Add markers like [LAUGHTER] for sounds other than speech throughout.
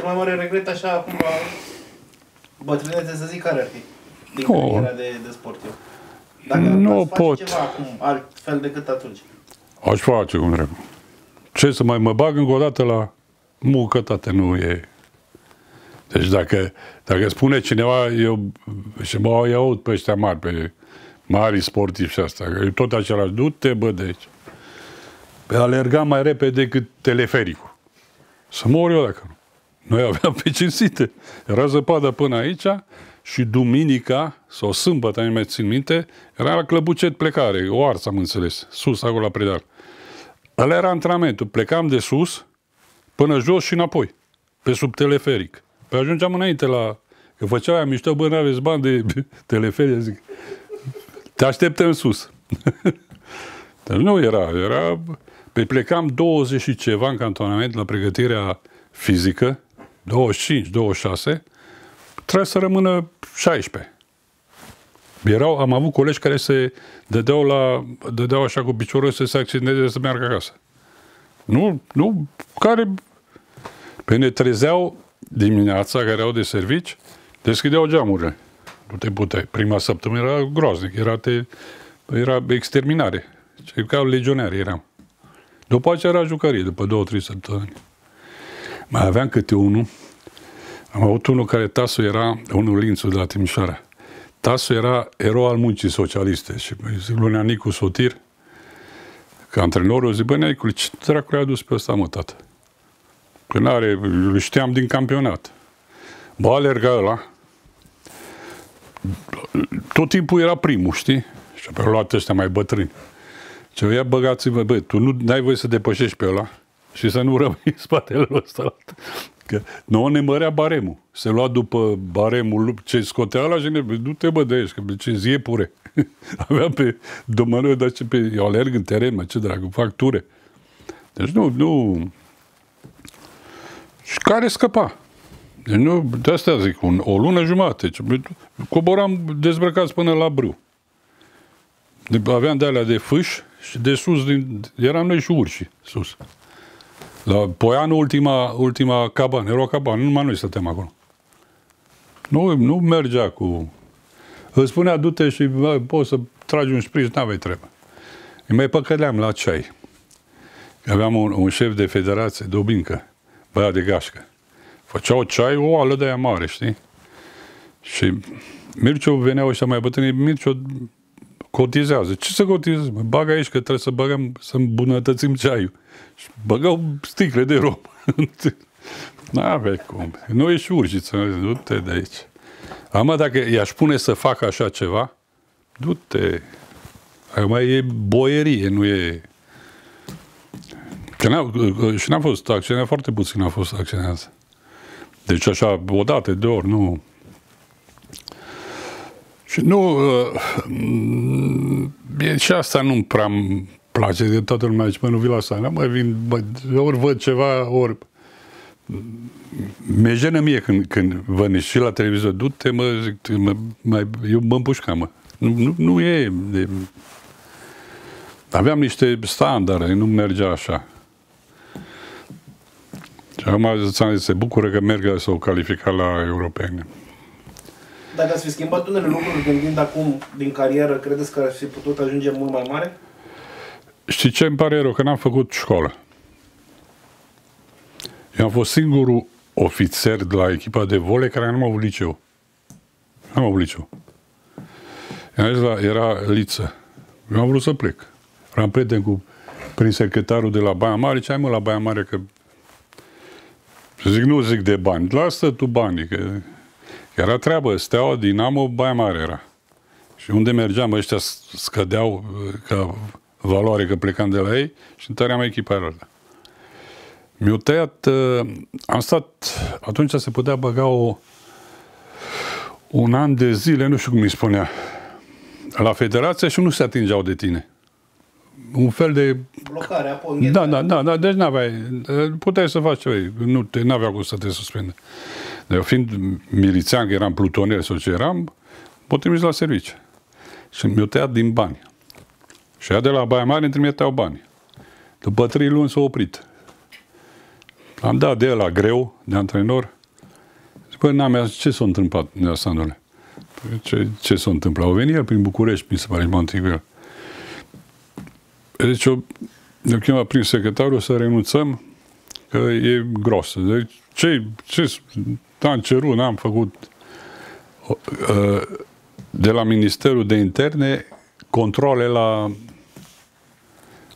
cel mai mare regret așa acum la bătrânețe să zic care ar fi din Nu. cariera de, de sportiv. Dacă Nu ați face pot. ceva acum altfel decât atunci. Aș face cum trebuie. Ce să mai mă bag încă o dată la muncă, tate, nu e... Deci dacă, dacă spune cineva, eu și mă eu aud pe ăștia mari, pe mari sportivi și asta, că e tot același, du-te bă de aici. Pe alerga mai repede decât telefericul. Să mor eu dacă nu. Noi aveam pe cinstite. Era zăpadă până aici și duminica sau sâmbătă, nu mai țin minte, era la Clăbucet plecare, o ars am înțeles, sus, acolo la predal. Ăla era antrenamentul. Plecam de sus până jos și înapoi, pe sub teleferic. Pe ajungeam înainte la... Că făceau aia mișto, bă, n-aveți bani de [LAUGHS] teleferic, zic. Te așteptăm sus. [LAUGHS] Dar nu era, era... Pe plecam 20 și ceva în cantonament la pregătirea fizică, 25, 26, trebuie să rămână 16. Erau, am avut colegi care se dădeau, la, dădeau așa cu piciorul să se accidenteze să meargă acasă. Nu, nu, care pe ne trezeau dimineața, care erau de servici, deschideau geamurile. Nu te puteai. Prima săptămână era groaznic, era, te, era exterminare. Cei ca legionari eram. După aceea era jucărie, după două, trei săptămâni. Mai aveam câte unul. Am avut unul care tasul era, unul Lințu de la Timișoara. Tasul era erou al muncii socialiste și îi zic lui Neanicu Sotir, că antrenorul zic, bă, Neanicu, ce dracu a adus pe ăsta, mă, tată? Că n-are, îl știam din campionat. Bă, alerga ăla, tot timpul era primul, știi? Și pe luat ăștia mai bătrâni. Ce ia băgați-vă, bă, tu nu ai voie să depășești pe ăla și să nu rămâi în spatele ăsta. Că nouă ne mărea baremul. Se lua după baremul ce scotea ăla și ne du-te bă de aici, că ce zie pure. [LAUGHS] Aveam pe domnul, dar ce pe, eu alerg în teren, mă, ce dragă, fac ture. Deci nu, nu... Și care scăpa? Deci nu, de asta zic, un, o lună jumate. Ce- Coboram dezbrăcați până la brâu. De, aveam de alea de fâș și de sus, din, eram noi și urși sus. La Poianu, ultima, ultima cabană, era o cabană, numai noi stăteam acolo. Nu, nu mergea cu... Îți spunea, du-te și bă, poți să tragi un șpriț, n-aveai treabă. Îi mai păcăleam la ceai. Aveam un, un șef de federație, Dobincă, băiat de gașcă. Făceau ceai, o ală de aia mare, știi? Și Mircea veneau ăștia mai bătrâni, Mircea cotizează. Ce să cotizezi? Mă, bagă aici că trebuie să băgăm, să îmbunătățim ceaiul. Și băgau sticle de rom. [LAUGHS] N-avea cum. Nu ești urgiță, du-te de aici. Am dacă i-aș pune să facă așa ceva, du-te. Acum e boierie, nu e... Că n-a, și n-a fost acționat, foarte puțin a fost acționat. Deci așa, o dată, de ori, nu... Și nu... Uh, și asta nu prea îmi place de toată lumea. Zice, mă, nu vii la asta. Nu mai vin, bă, ori văd ceva, ori... Mi-e jenă mie când, când văd și la televizor, du-te, mă, zic, mă, mai, eu mă împușcam, mă. Nu, nu, nu e... De... Aveam niște standarde, nu mergea așa. Și acum ți-am zis, se bucură că merg să o califica la europene. Dacă ați fi schimbat unele lucruri gândind acum din carieră, credeți că ar fi putut ajunge mult mai mare? Știi ce îmi pare rău? Că n-am făcut școală. Eu am fost singurul ofițer de la echipa de vole care nu am avut liceu. Nu am avut liceu. I-am zis la, era liță. Eu am vrut să plec. Eram prieten cu prin secretarul de la Baia Mare. Ce ai mă la Baia Mare? Că zic, nu zic de bani. Lasă tu banii. Că era treabă. Steaua, Dinamo, Baia Mare era. Și unde mergeam, ăștia scădeau uh, ca valoare că plecam de la ei și întăream echipa lor. Mi-au tăiat, uh, am stat, atunci se putea băga o, un an de zile, nu știu cum îi spunea, la federație și nu se atingeau de tine. Un fel de... Blocare, apoi Da, da, da, da, deci n-aveai, puteai să faci ceva, nu te, n-aveau cum să te suspende. Eu fiind milițian, că eram plutonier sau ce eram, mă trimis la serviciu. Și mi-au tăiat din bani. Și ea de la Baia Mare îmi trimiteau bani. După trei luni s-a oprit. Am dat de la greu, de antrenor. Zic, bă, n-am ce s-a întâmplat, Sandule? Păi, Ce, ce s-a întâmplat? Au venit el prin București, mi se pare, m-am el. Deci eu, eu chemat prin secretarul să renunțăm, că e gros. Deci ce, ce am cerut, n-am făcut uh, de la Ministerul de Interne controle la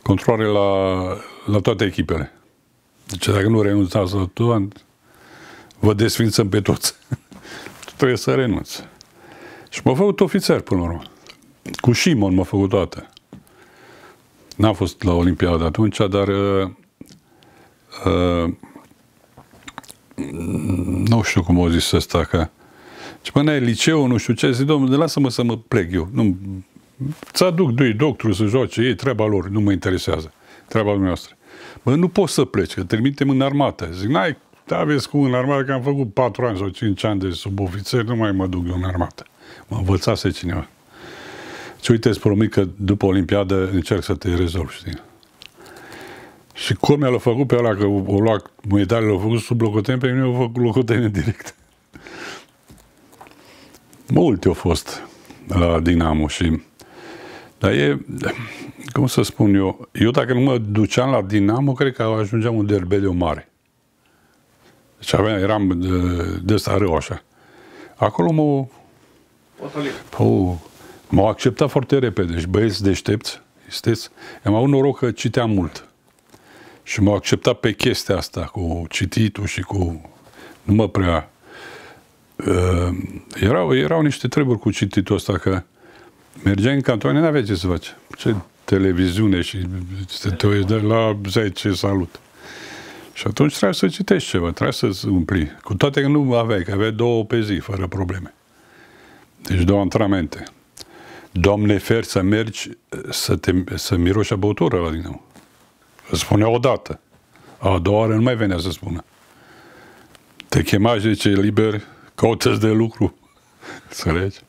controle la, la toate echipele. Deci dacă nu renunțați la tot, vă desfințăm pe toți. [LAUGHS] Trebuie să renunți. Și m-a făcut ofițer până la urmă. Cu Simon m-a făcut toată. N-am fost la Olimpiada atunci, dar uh, uh, nu știu cum o zis ăsta, că și până e liceu, nu știu ce, zic, domnule, lasă-mă să mă plec eu. Nu, ți aduc doi doctori să joace, ei treaba lor, nu mă interesează. Treaba noastră. Bă, nu poți să pleci, că trimitem în armată. Zic, n-ai, da, vezi cum în armată, că am făcut patru ani sau cinci ani de subofițer, nu mai mă duc eu în armată. Mă învățase cineva. Și uite, îți promit că după Olimpiadă încerc să te rezolv, știi? Și cum l-a făcut pe ăla, că o luat medalele, l-a făcut sub locoteni, pe mine a făcut locoteni direct. Multe au fost la Dinamo și dar e, cum să spun eu, eu dacă nu mă duceam la Dinamo, cred că ajungeam un derbeliu mare. Deci aveam, eram de, de ăsta rău așa. Acolo mă... Oh, m-au acceptat foarte repede și băieți deștepți, știți? Am avut noroc că citeam mult. Și m-au acceptat pe chestia asta cu cititul și cu... Nu mă prea... Uh, erau, erau niște treburi cu cititul ăsta că mergeai în cantoane, n-aveai ce să faci. Ce televiziune și te uiți de la 10 salut. Și atunci trebuie să citești ceva, trebuie să umpli. Cu toate că nu aveai, că aveai două pe zi, fără probleme. Deci două antrenamente. Doamne, fer să mergi să, te, să miroși a băutură la dinamo. Îți spunea odată. A doua oară nu mai venea să spună. Te chema și zice, liber, caută de lucru. [LAUGHS] Înțelegi?